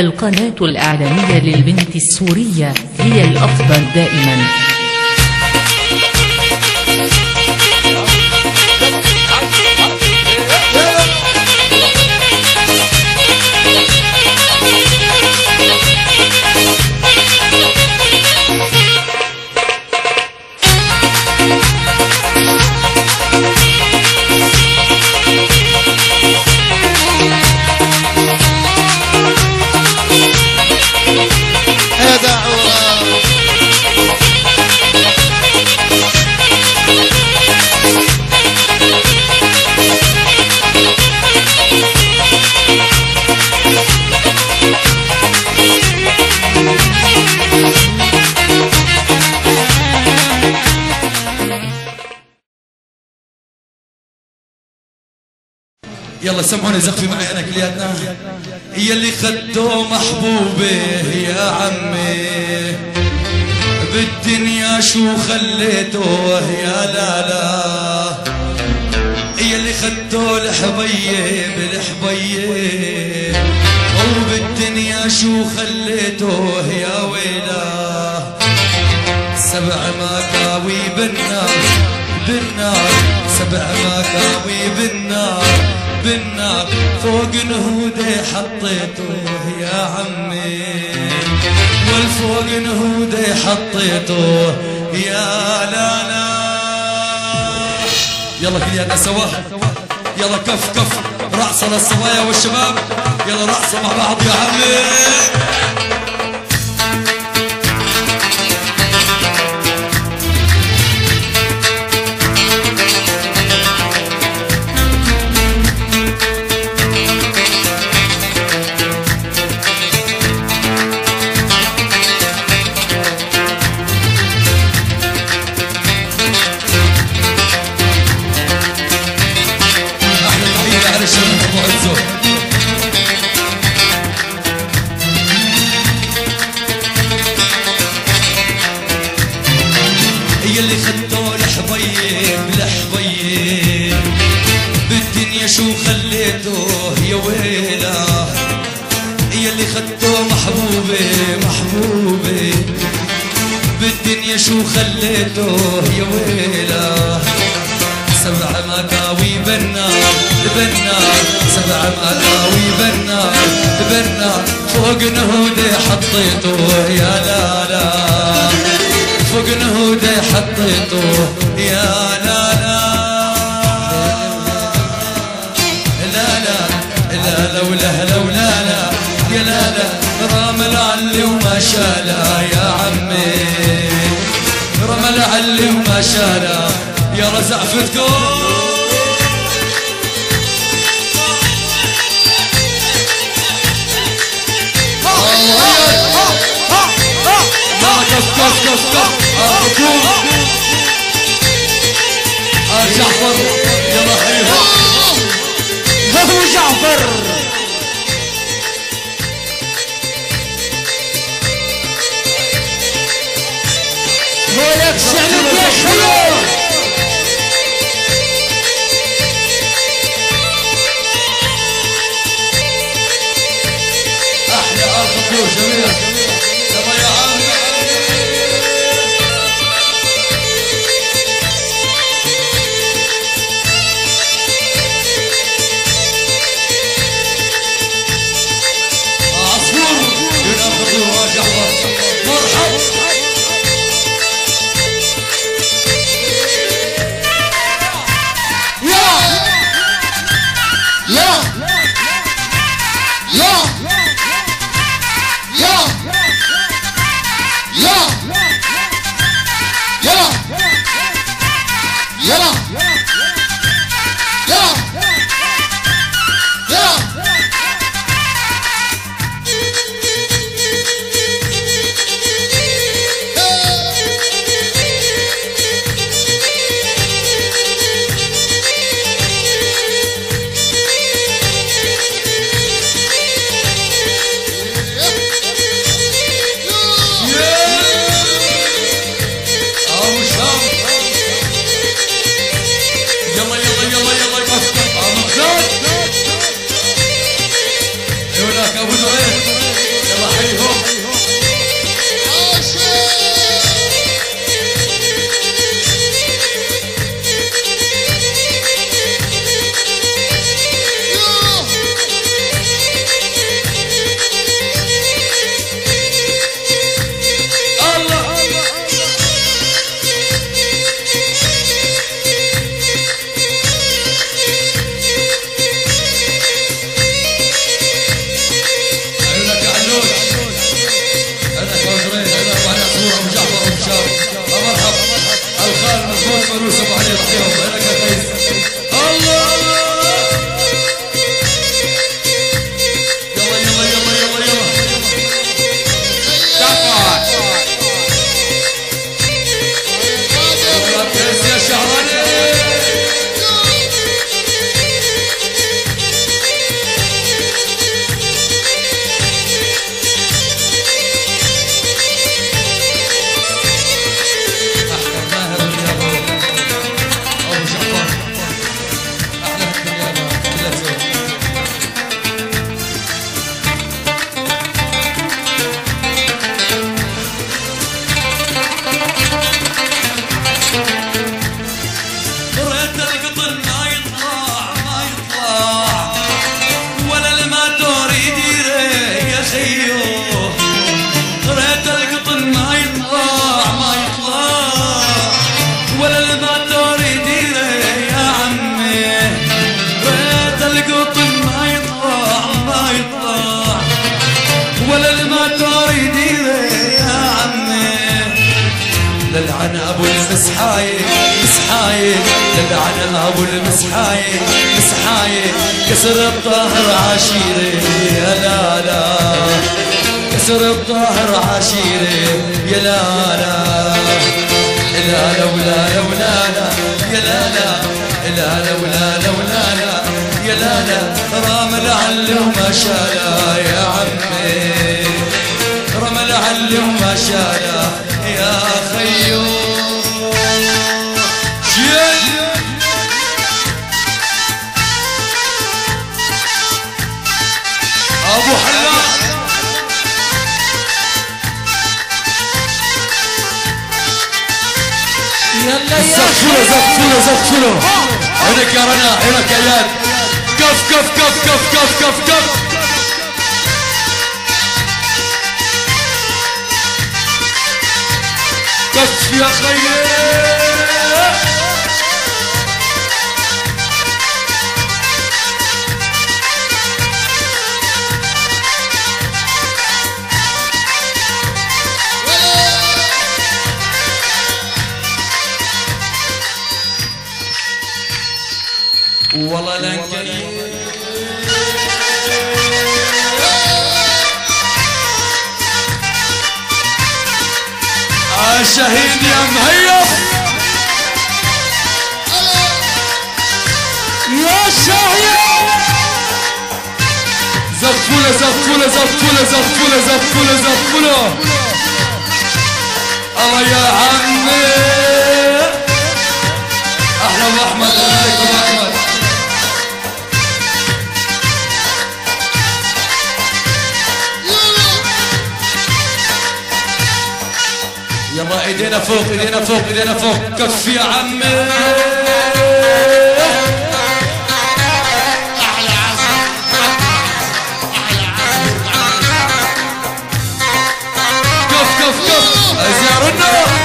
القناة الإعلامية للبنت السورية هي الأفضل دائما. سمعوني زقفي معي أنا كلياتنا. هي اللي خدوه محبوبه يا عمي. بالدنيا شو خليته يا لالا هي اللي خدوه الحبيب الحبيب وبالدنيا شو خليته يا ويلا. سبع مكاوي بالنار بالنار. سبع مكاوي بالنار. بالنار فوق نهودي حطيته يا عمي. والفوق نهودي حطيته يا لا لا. يلا كلياتنا سوا. يلا كف كف. رأس للصبايا والشباب. يلا رأس مع بعض يا عمي. خليته يا ويلا سبع مكاوي بالنار بالنار سبع مكاوي بالنار بالنار فوق نهودي حطيته يا لا لا. فوق نهودي حطيته يا لا لا. لا لا لا لا ولا لا. ولا لا يا لا لا رامل علي وما شالا وما شالا يا رزع فتكون آه جعفر ولك سند يا حلو. أحلى أرض طيور جميله أبو حلال يلا يا زغفله زغفله زغفله عينك يا رنا عينك يا ياد كف كف كف كف كف كف كف كف يا خيي الشهيد يا مهيب يا شهيد. زفولة زفولة زفولة زفولة زفولة زفولة. الله يا عمي. أحلى محمد عليكم أحمد إيدينا فوق إيدينا فوق إيدينا فوق. كف يا عمي. كف كف كف. ازيار النور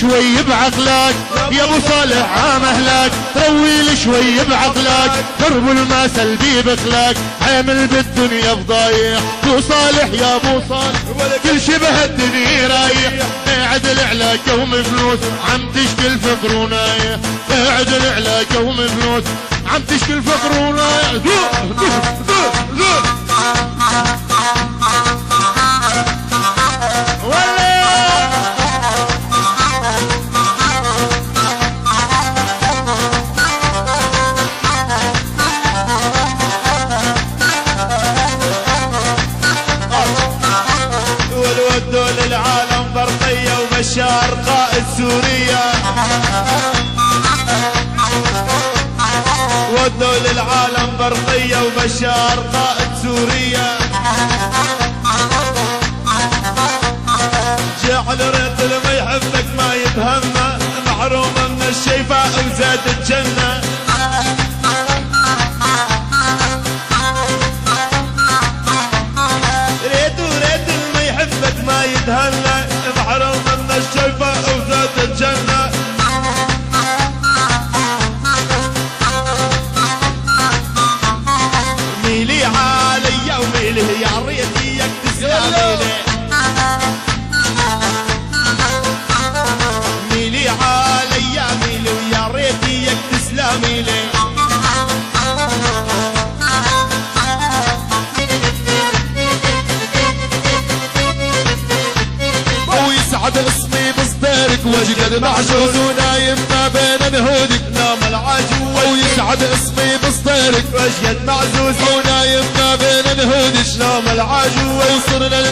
شوي بعقلك يا أبو صالح عام أهلك. ترويل شوي بعقلك درب المثل بي بخلك عامل بالدنيا فضايح أبو صالح يا أبو صالح كل شبه الدنيا رايح. قاعد على قوم فلوس عم تشكي الفقر ونايح. قاعد على قوم فلوس عم تشكي الفقر ونايح. سوريا ودوا للعالم برقية وبشار قائد سوريا جعل ريت اللي ما يحبك ما يتهمه محرومة من الشيفاء وزاد الجنة.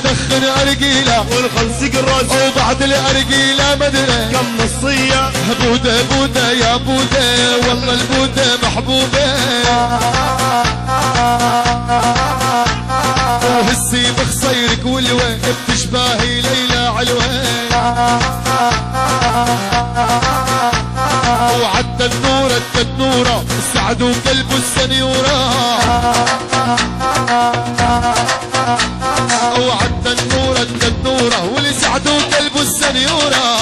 وصرنا ندخن ارجيله والخلص قروز وبعد الارجيله مدري كم نصية. بودة بودة يا بودة. والله البودة محبوبة. وهسي بخصيرك والوين بتشباهي ليلى علوين وعدى النورة التنورة السعد وقلبه السنيورة وعدى النورة التنورة والسعد وقلبه السنيورة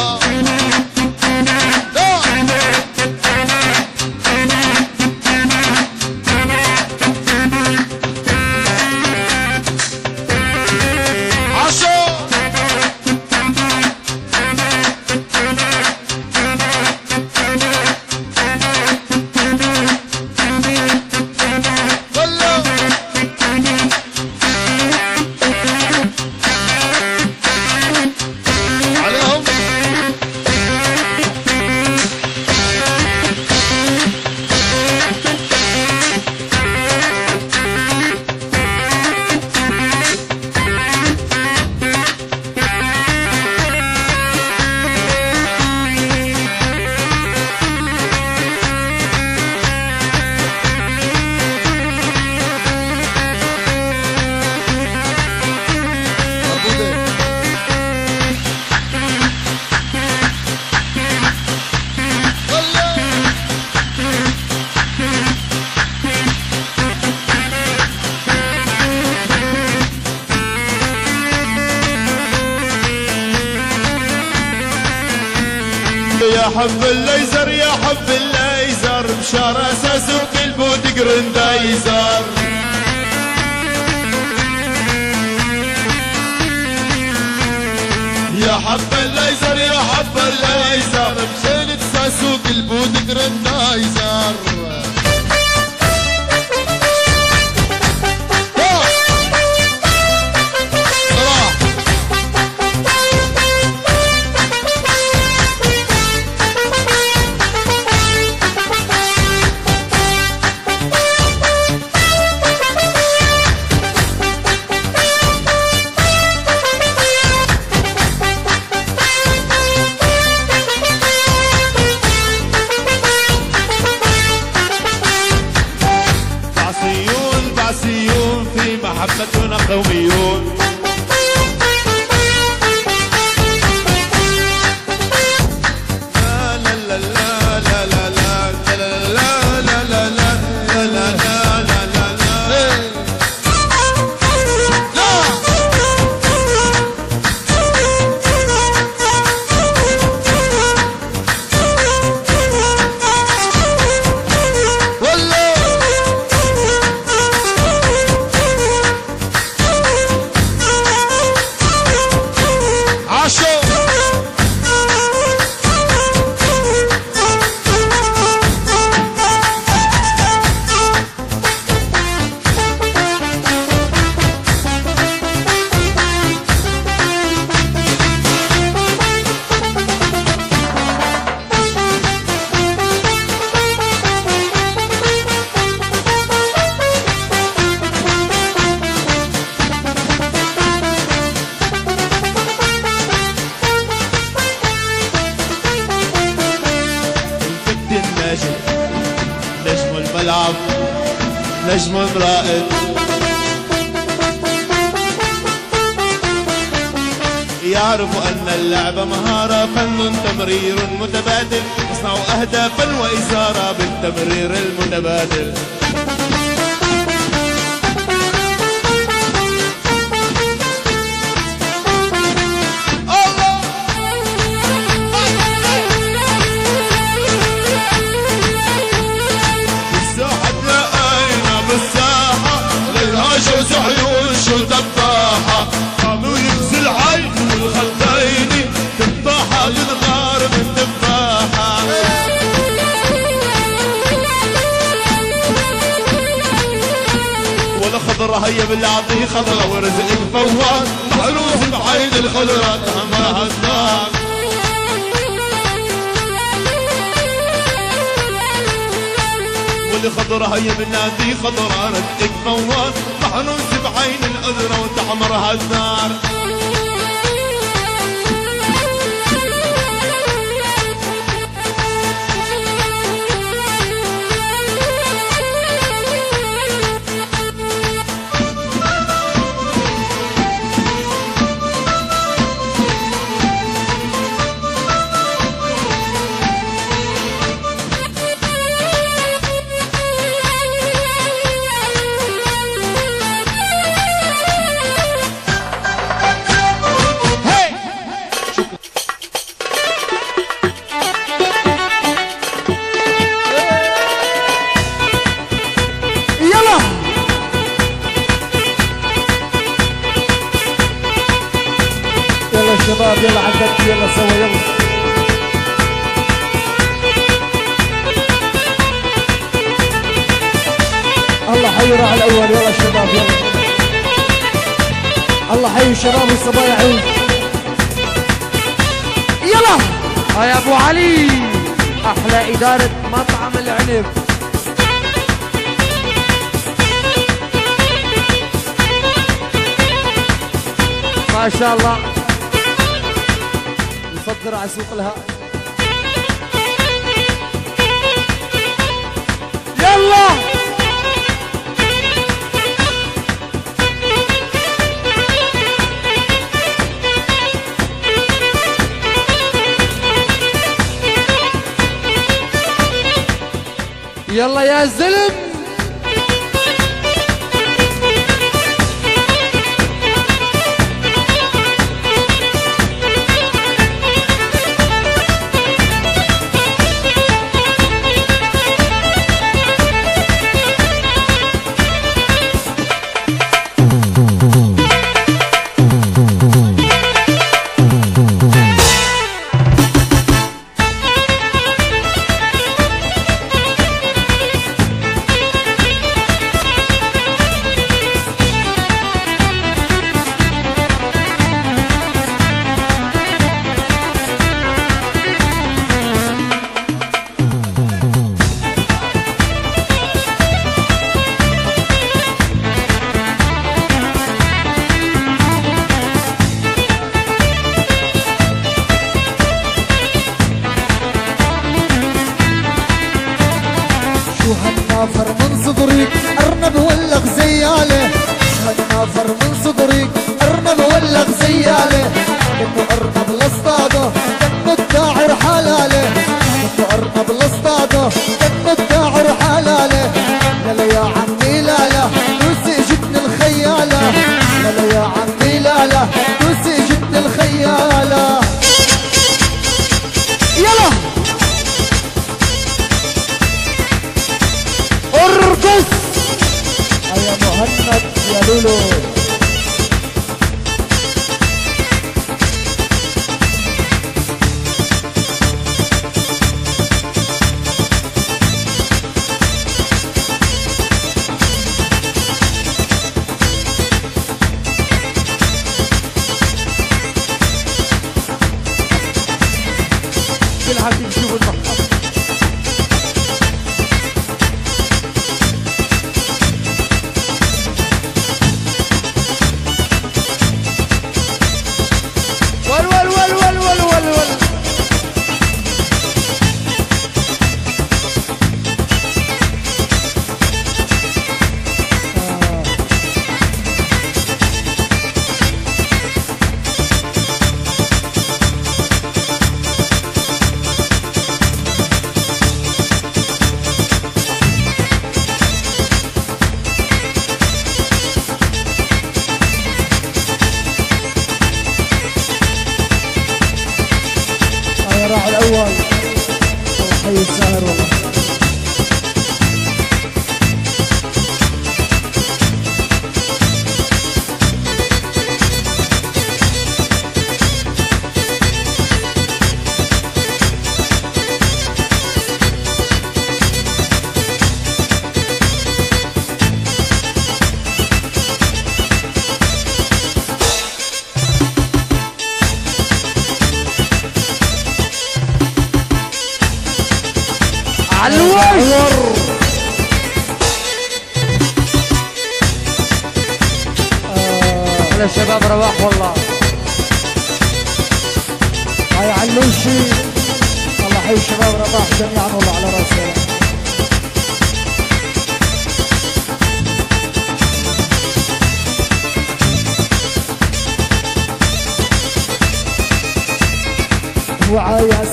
محبة قومي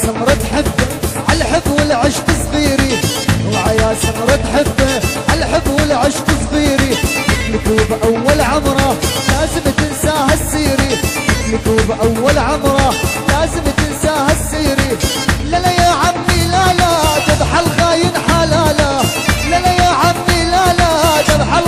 سمرة حبه على الحب والعشق صغيري. وعيا سمرة حبه على الحب والعشق صغيري. مثلك وبأول عمره لازم تنساها السيري. مثلك وبأول عمره لازم تنساها السيري. لا لا يا عمي لا لا تضحى الخاين حلاله لا لا يا عمي لا لا تضحى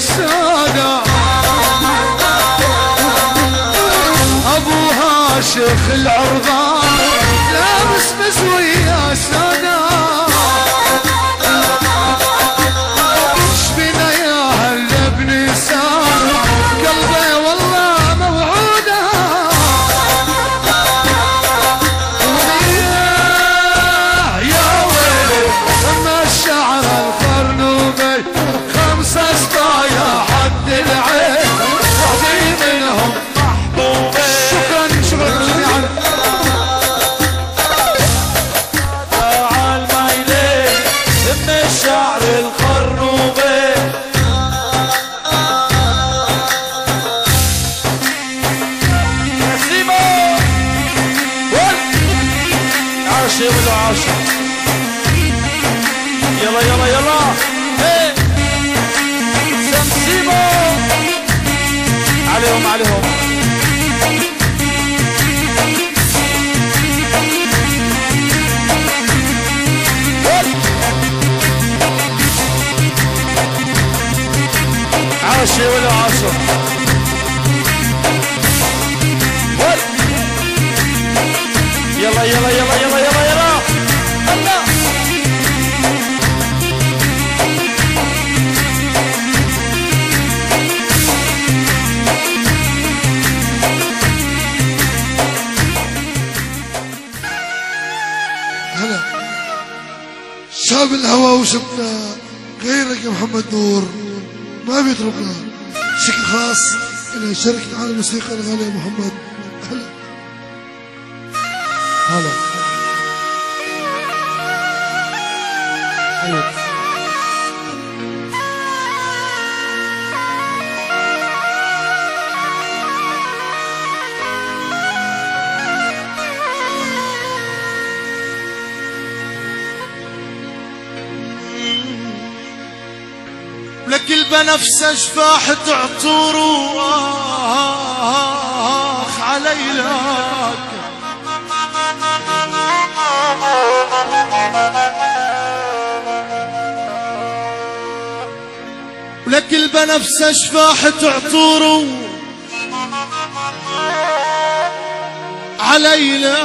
مزوية سادة ابوها شيخ العربان لابس مزوية سادة. الموسيقى الغالية محمد. هلا. هلا. لك البنفسج فاحت عطور علي لك البنفسج فاحت عطور علي لك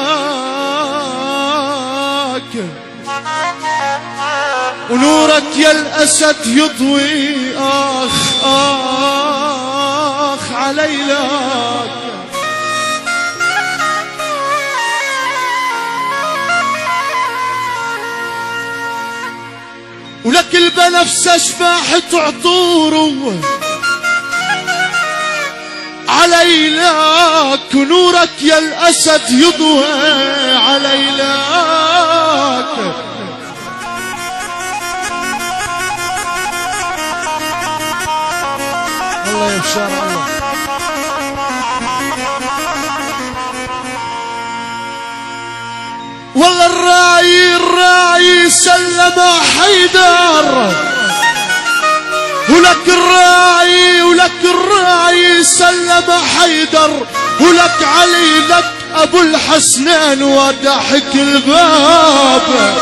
ونورك يا الأسد يضوي. آخ آخ علي لك ولك البنفسة شفاحة عطوره علي لك ونورك يا الأسد يضوي علي لك الله يا والله الراعي الراعي سلم حيدر. ولك الراعي ولك الراعي سلم حيدر. ولك علي لك أبو الحسنين وضحك الباب.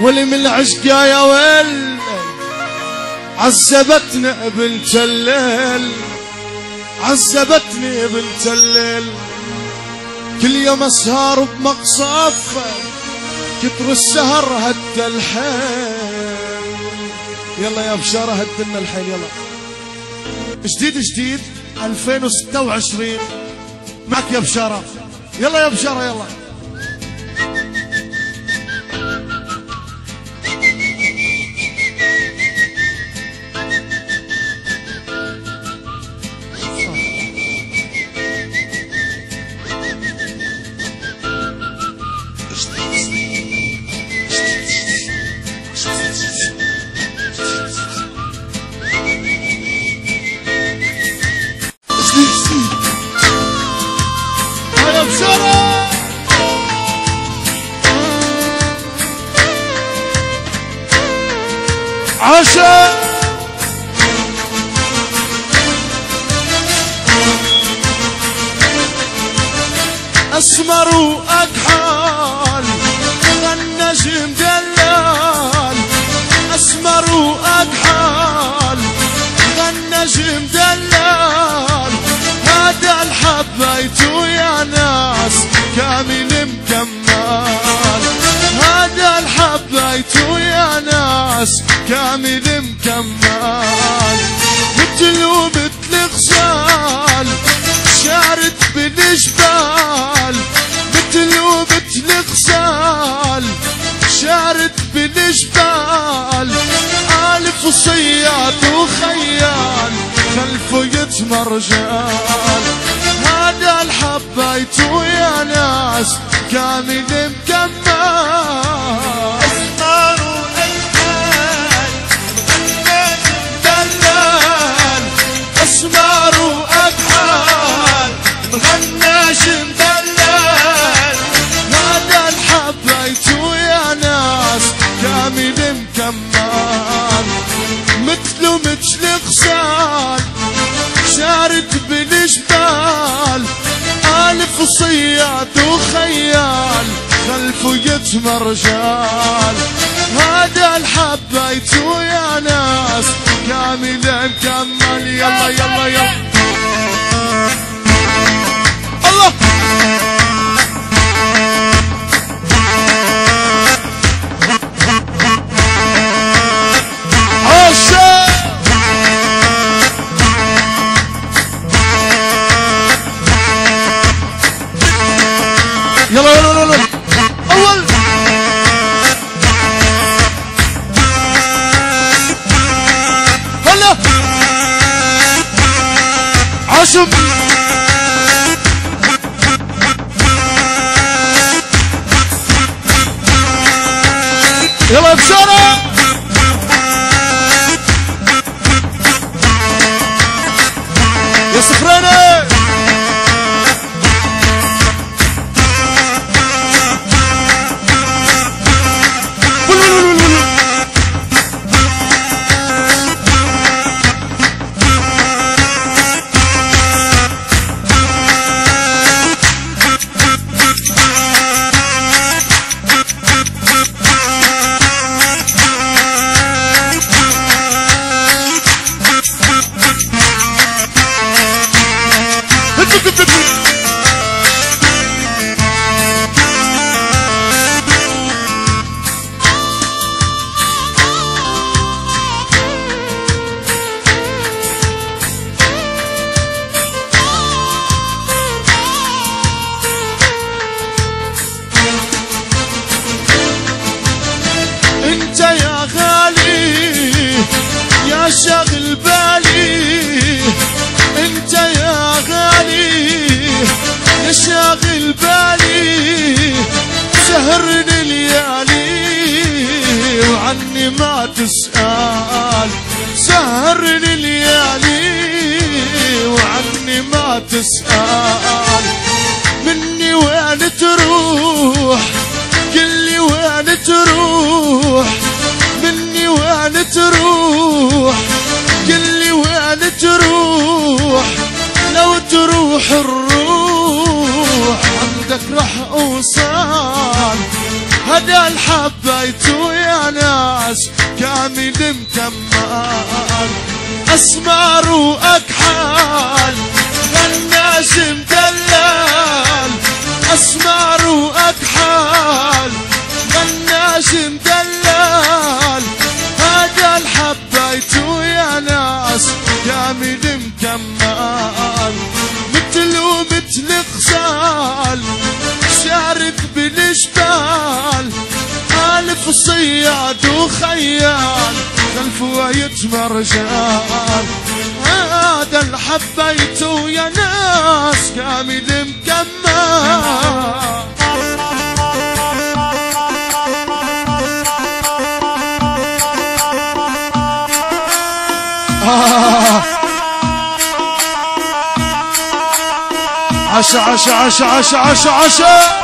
ولي من العشقة يا ويل عذبتنا بنت الليل. عذبتني بنت الليل. كل يوم أسهر بمقصف كتر السهر هد الحيل. يلا يا بشارة هدلنا الحيل يلا. جديد جديد 2026 معك يا بشارة يلا يا بشارة يلا. دلال. هذا الحبيت يا ناس كامل مكمل. هذا الحبيت يا ناس كامل مكمل. مثل ومثل غزال شارد بالجبال. مثل ومثل غزال شارد بالجبال. ألف صياد وخيال. خلفه يتمر رجال هذا الحبيت يا ناس كامل مكمل صياد وخيال خلفه يتمر رجال هذا الحبيت يا ناس كامل مكمل يلا يلا يلا. الله! Look at the beat. عش عش عش عشا.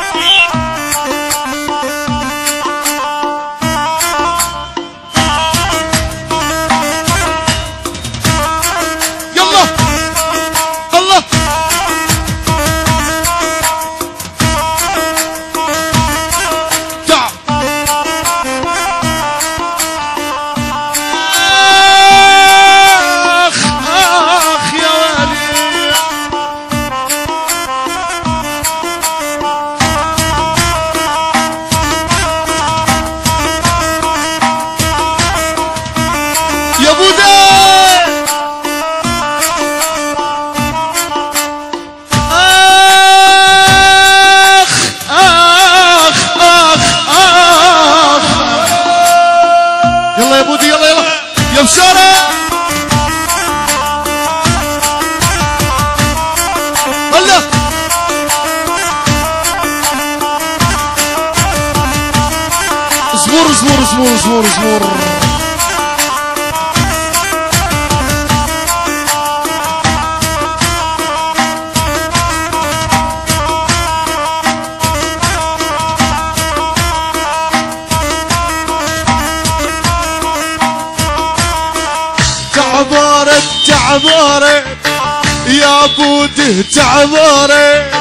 تعبارك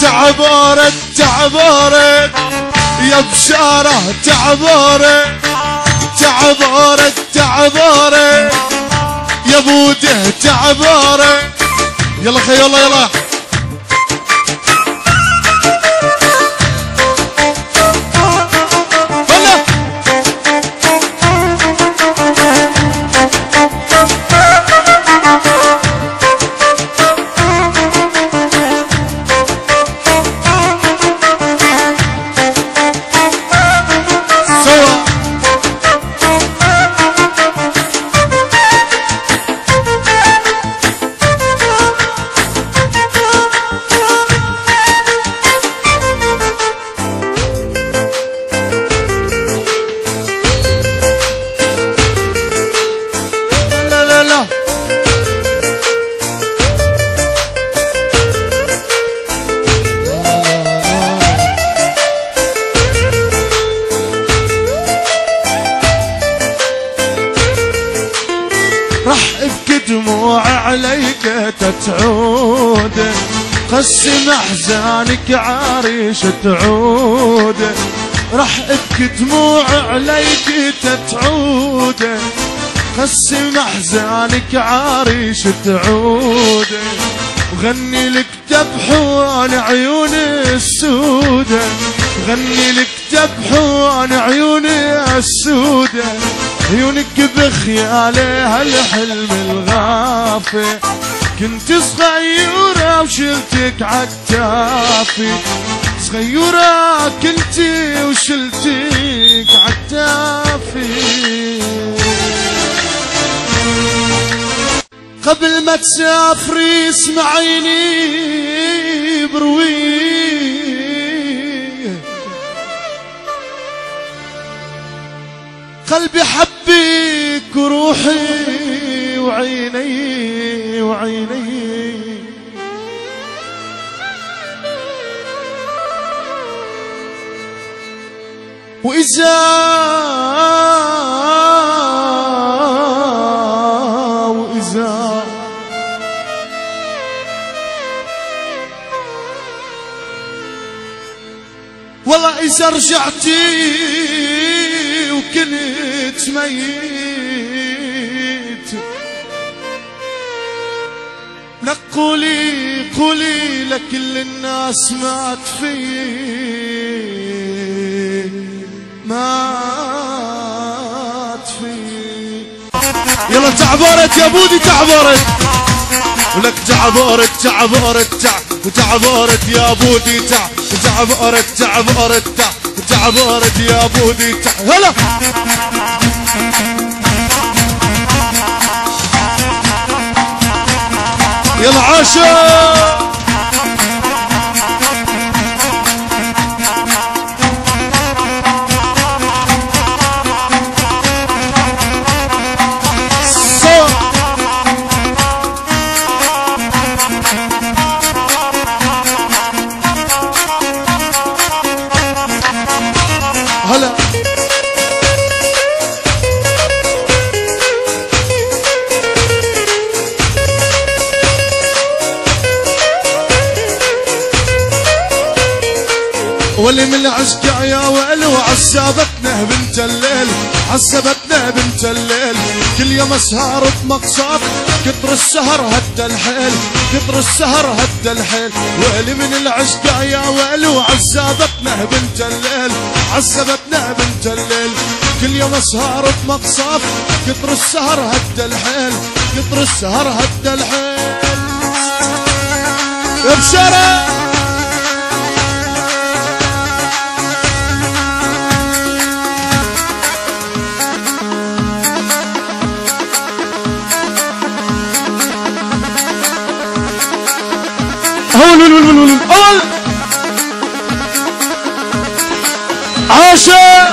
تعبارك تعبارك يا بشارة تعبارك تعبارك تعبارك يا بوده تعبارك يلا خي يلا يلا. تعود راح ابكي دموع عليك تعود قسم احزانك عريشة تعود. وغني لك تبحون عيون السودة غني لك تبحون عيون السودة عيونك بخيالها الحلم الغافي. كنت صغيرة وشلتك عالتافي. صغيرة كنت وشلتك عالتافي قبل ما تسافري اسمعيني برويه. قلبي حبك وروحي وعيني وعيني. وإذا وإذا والله إذا رجعتي وكنت ميت. لا قولي قولي لكل الناس مات في مات في يلا تعبرت يا بودي تعبرت ولك تعبرت تعبرت تع وتعبرت يا بودي تع وتعبرت تعبرت تع وتعبرت يا بودي تع هلا. يلا عاشق. واللي من العشق يا ويلو عذبتنا بنت الليل عذبتنا بنت الليل. كل يوم أسهر بمقصد كتر السهر هد الحيل كتر السهر هد الحيل. ويلي من العشق يا ويلو عذبتنا بنت الليل عذبتنا بنت الليل. كل يوم أسهر بمقصد كتر السهر هد الحيل كتر السهر هد الحيل. ابشروا أول أول أول أول أول عاشا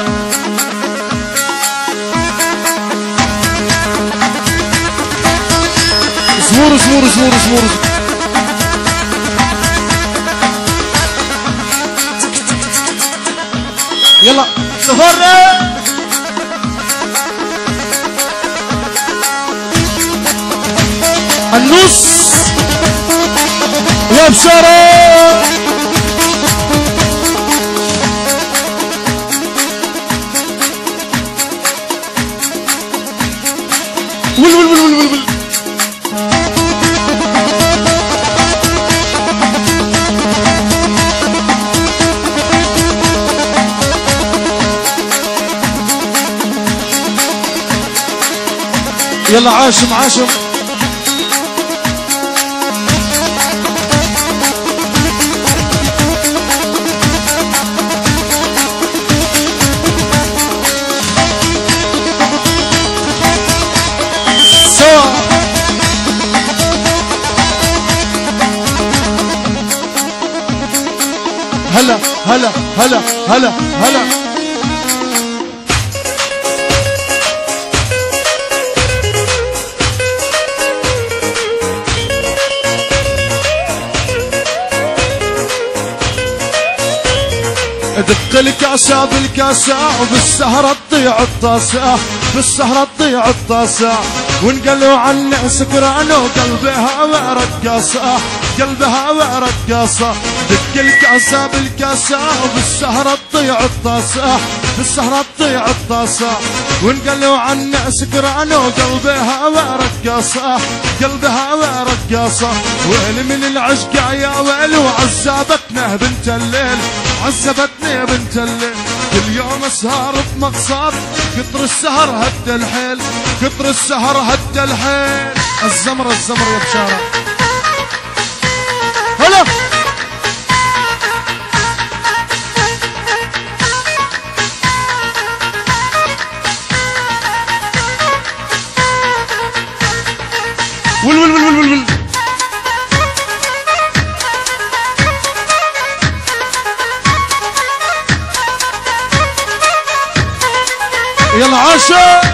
زمور زمور زمور زمور. يلا. سفر النص. ول ول ول ول ول ول. يلا عاشم عاشم. هلا هلا هلا هلا. دق الكاسة بالكاسة وبالسهرة تضيع الطاسة. بالسهرة تضيع الطاسة. وانقالوا عنه سكران وقلبها ورقصة قلبها ورقصة دق الكاسة بالكاسة وبالسهرة تضيع الطاسة بالسهرة تضيع الطاسة. وانقالوا عنه سكران وقلبها ورقصة قلبها ورقصة ويل من العشق يا ويل وعذبتنا بنت الليل عذبتني بنت الليل. كل يوم أسهر بمقصد كتر السهر هد الحيل كتر السهر هد الحيل. الزمر الزمر يا بشارة. يلا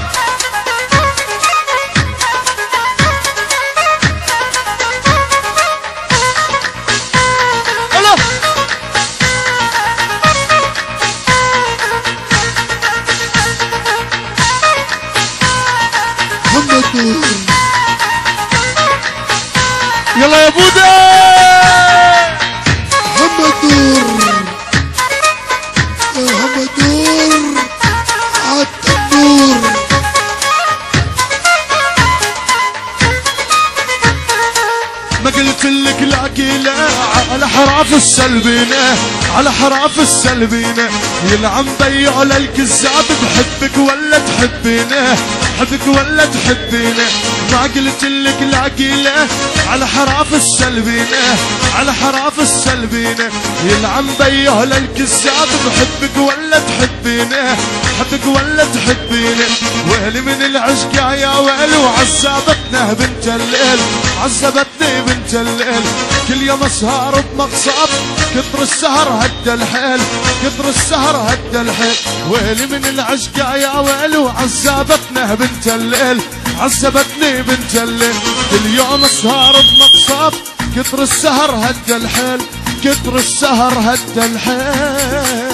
على حراف السلبينة يلعن بيع الكذاب بحبك ولا تحبينه حبك ولا تحبينه. ما قلت لك لا على حراف السلبينة على حراف السلبينة. يلعن بيع الكذاب بحبك ولا تحبينه حبك ولا تحبينه. ويلي من العشق يا ويل وعذبتنا بنت الليل عذبتني بنت الليل. كل يوم أسهر بمقصب كتر السهر هد الحيل كتر السهر هد الحيل. ويلي من العشق يا ويل وعذبتنا بنت الليل عذبتني بنت الليل. كل يوم أسهر بمقصب كتر السهر هد الحيل كتر السهر هد الحيل.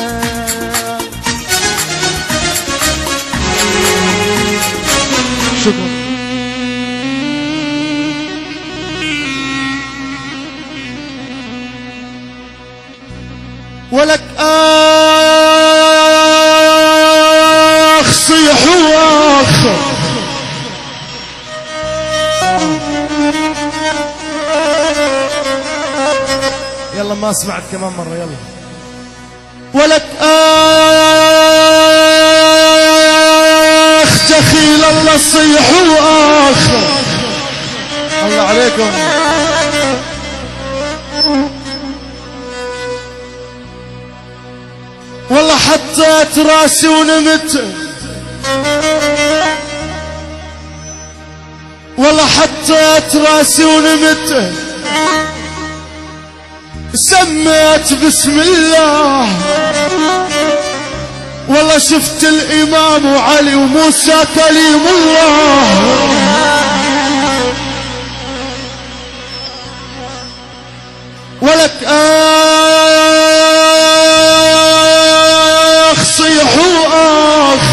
ما سمعت كمان مرة يلا. ولك آخ دخيل الله صيح واخ الله عليكم. والله حطيت راسي ونمت. والله حطيت راسي ونمت. سميت بسم الله. والله شفت الإمام وعلي وموسى كليم الله. ولك آخ صيح وآخ.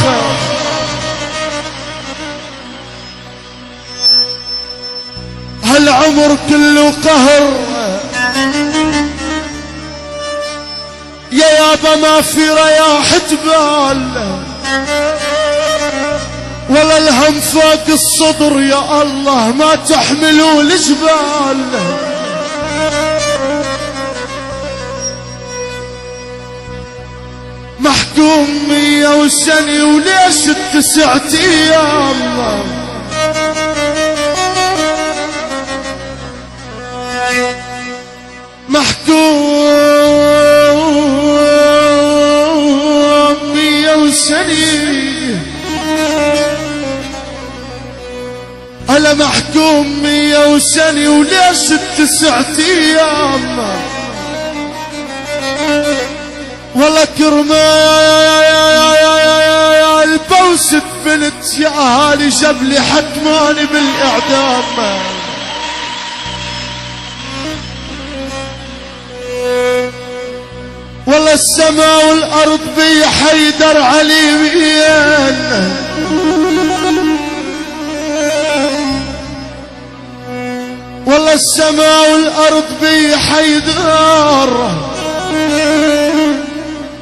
هالعمر كله قهر ما في رياحة بال ولا الهم فوق الصدر يا الله ما تحملوا الجبال. محكوم مية وسنة وليش التسعة أيام محكوم محكوم مية وسنة وليش التسعة أيام والله كرمال بوسة بنت يا اهالي جبلي حكماني بالاعدام والله السماء والارض بي حيدر علي مين والله السماء والأرض بي حيدار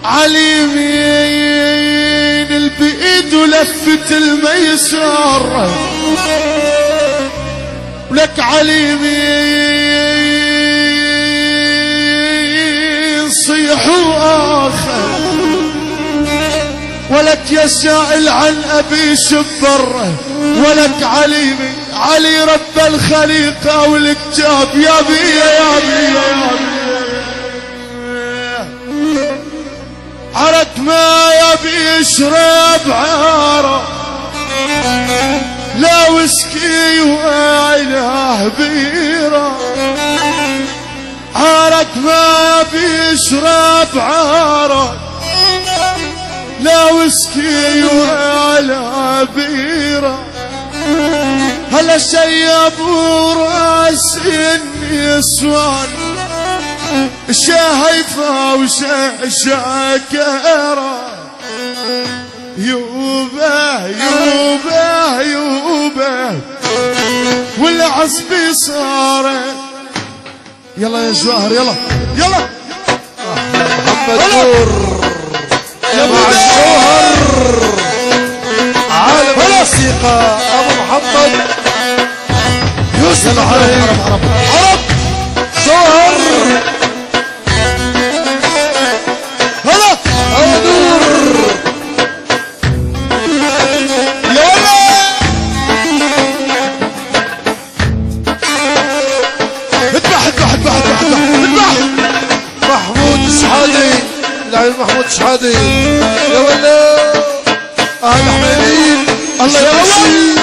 عليمين البئد ولفت الميسر. ولك عليمين صيح وآخر. ولك يا سائل عن أبي شبر. ولك علي علي رب الخليقه والكتاب يا بي يا بي يا بي. عرك ما يبي يشرب عارة. لا وسكي وعينه بيرة. عارك ما يبي يشرب عارة. لا وسكي ولا بيرة. هلا شيب وراس النسوان شايفة وشاكرة يوبه يوبه يوبه. والعصبي صارت يلا يا جواهر يلا يلا. محمد نور. مع الجوهر عالم الموسيقى أبو محمد. يوسف عرب عرب عرب جوهر. هلا نور. يلا اذبح اذبح اذبح اذبح اذبح. محمود شحادي العين محمود شحادي يا ولا أهل حميدين الله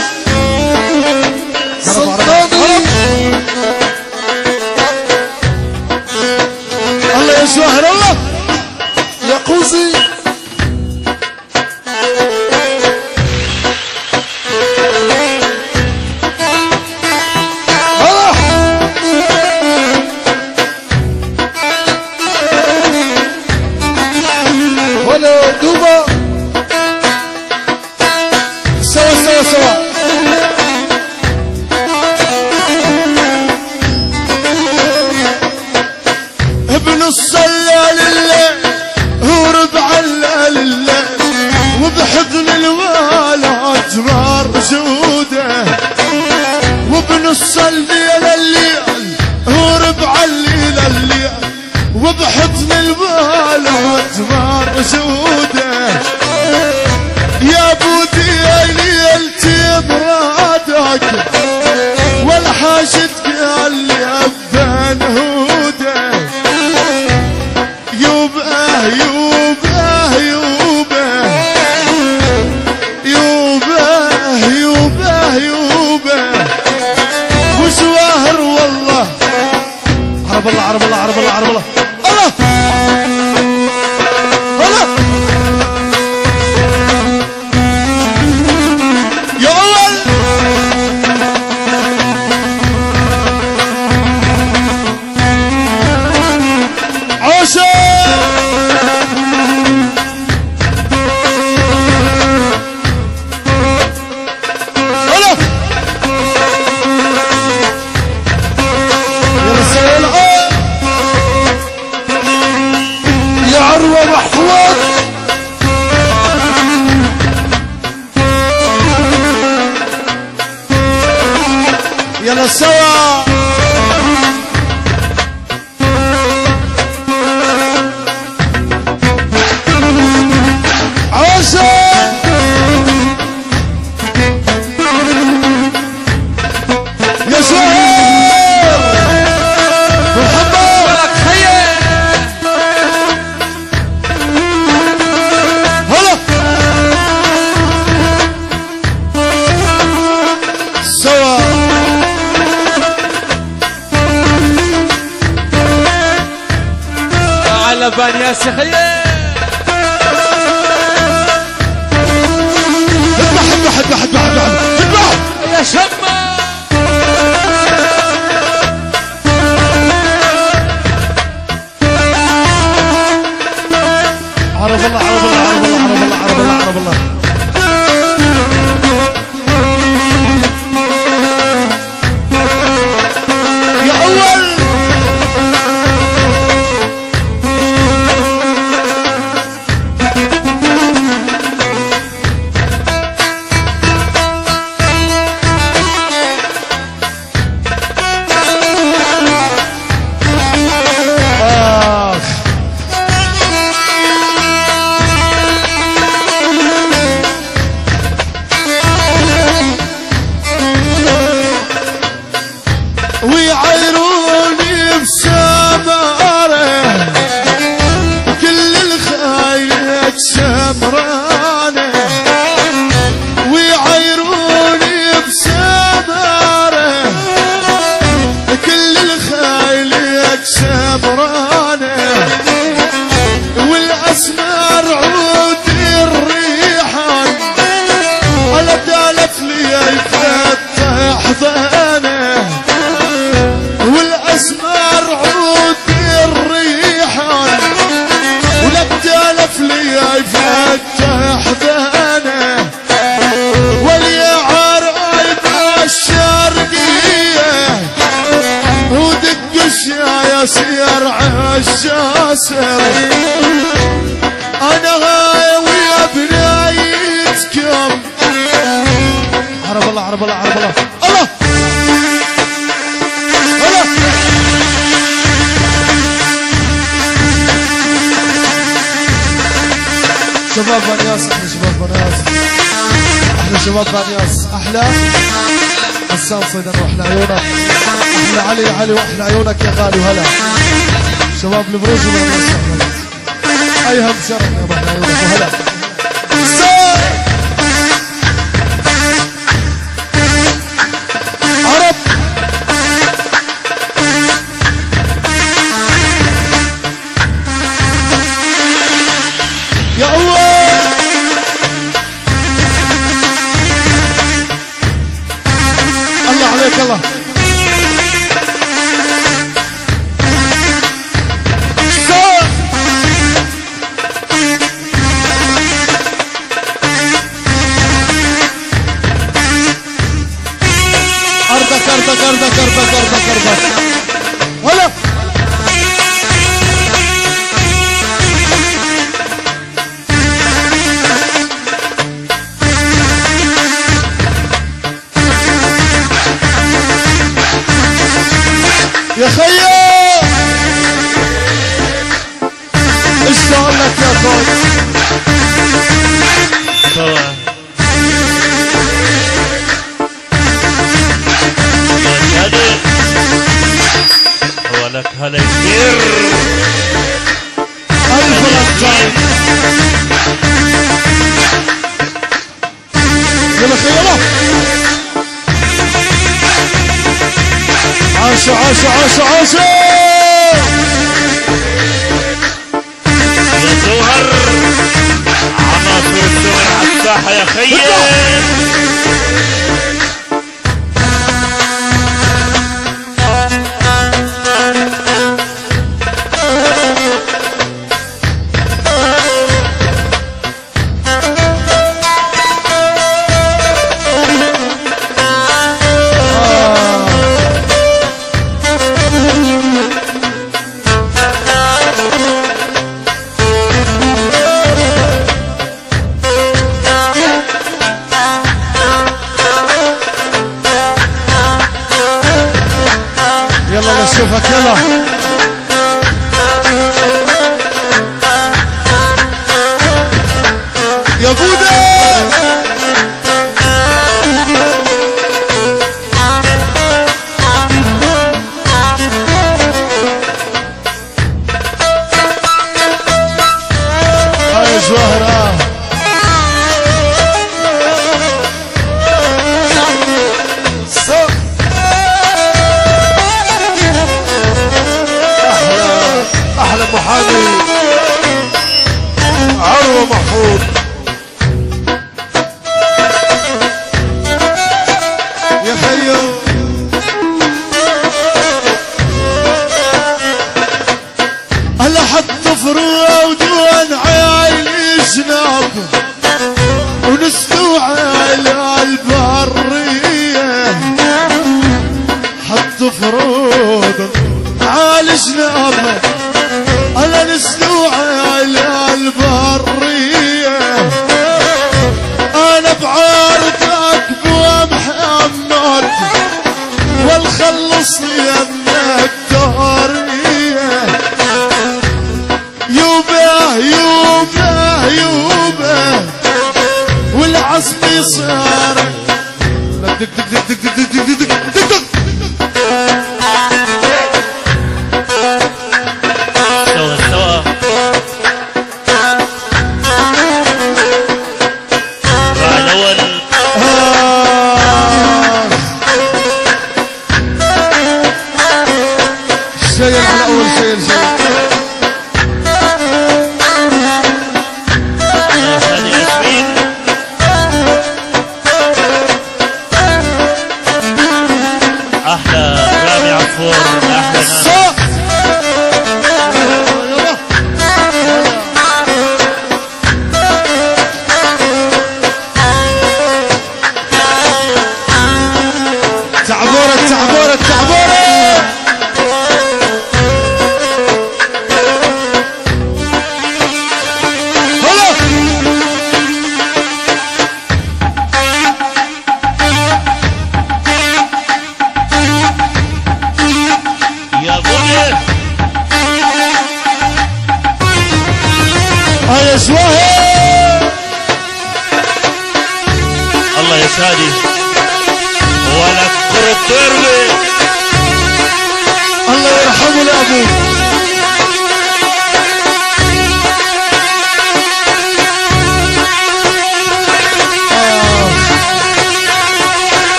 تفضل ياس أحلى. حسام صيد واحلى لعيونك أحلى علي علي وأحلى عيونك يا غالي وهلا. شباب البروج من المستقبل ايها بشرف يا أحلى عيونك وهلا.